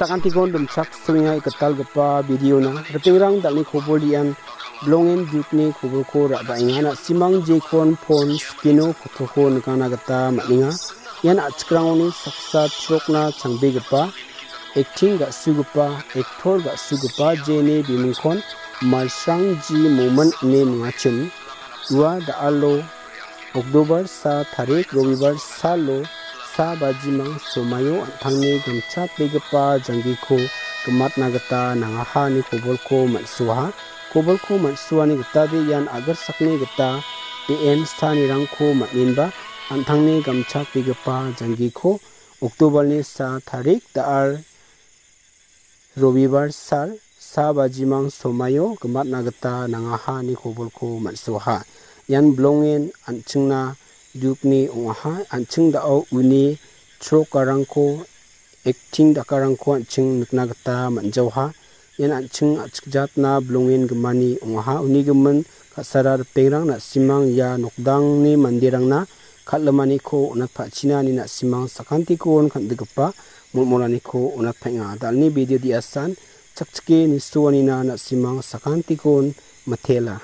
sakantigon dumsak sungai ketal gepa video na retingrang dalni khobor dian blongen dukni khobor ko rabainga na simang jekon phone skino kothoko nikana gata maninga ian achkrangoni saksa chokna changbegipa acting gasugipa actor gasugipa jene bimingkon malsang ji momen ne mungachim ua da alo अक्टूबर सा तारीख रविवार सालो salo sa bajimang somayo an·tangni gimchakbegipa janggiko gimatna gita nangahani kobolko man·suaha kobolko man·suani gitabe ian agirsakni gita be·en sanirangko man·enba an·tangni gamchakbegipa janggiko oktobarni sa tarik da·ar robibar sal sa bajimang somayo gimatna gita nangahani kobolko man·suaha ian blongen an·chingna dukni ong·aha an·ching dao uni chrokarangko ekting dakarangko an·ching nikna gita man·jaoha ian an·ching achikjatna blongen gimani ong·aha uni gimin ka·sara ripengrang na·simang ia nokdangni manderangna kal·imaniko onatpachinani na·simang sakantikon kan·diggipa molmolaniko onatpaenga dalni bidio di·asan chakchike nisoanina na·simang sakantikon mitela